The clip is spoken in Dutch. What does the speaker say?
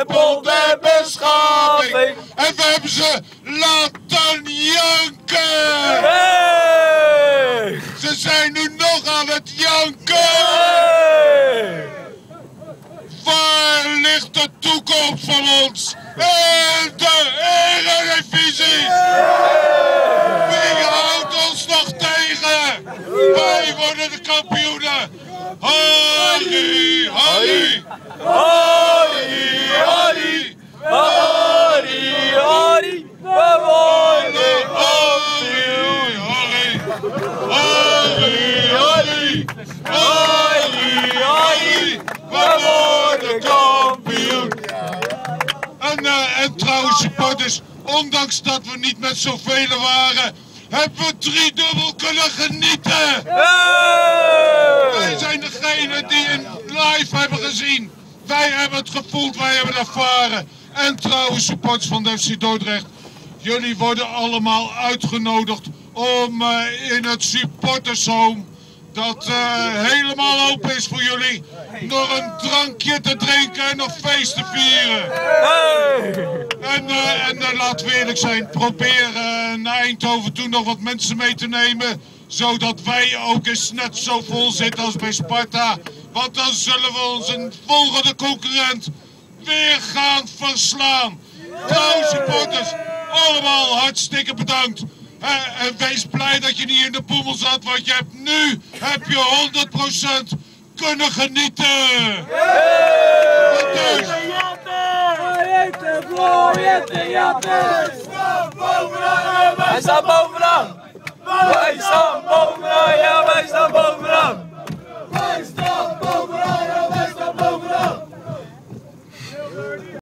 stempel de beschaving. En we hebben ze laten janken. Hey! Ze zijn nu nog aan het janken. Hey! Waar ligt de toekomst van ons? En de Eredivisie! Wie houdt ons nog tegen? Wij worden de kampioenen! Harry, Harry! Harry, Harry, Harry! Harry, Harry! We worden kampioen! En, eh, en trouwens, supporters, ondanks dat we niet met zoveel waren, hebben we driedubbel kunnen genieten. Wij zijn degene die in live hebben gezien. Wij hebben het gevoeld, wij hebben het ervaren. En trouwens, supporters van de FC Dordrecht, jullie worden allemaal uitgenodigd om eh, in het supportershome, dat eh, helemaal open is voor jullie, nog een drankje te drinken en nog feest te vieren. En, eh, en laten we eerlijk zijn, probeer naar Eindhoven toen nog wat mensen mee te nemen. Zodat wij ook eens net zo vol zitten als bij Sparta. Want dan zullen we onze volgende concurrent weer gaan verslaan. Trouwens, supporters, allemaal hartstikke bedankt. Eh, en wees blij dat je niet in de poemel zat, want je hebt nu heb je 100% kunnen genieten. Wij staan bovenaan! Wij staan bovenaan, ja, wij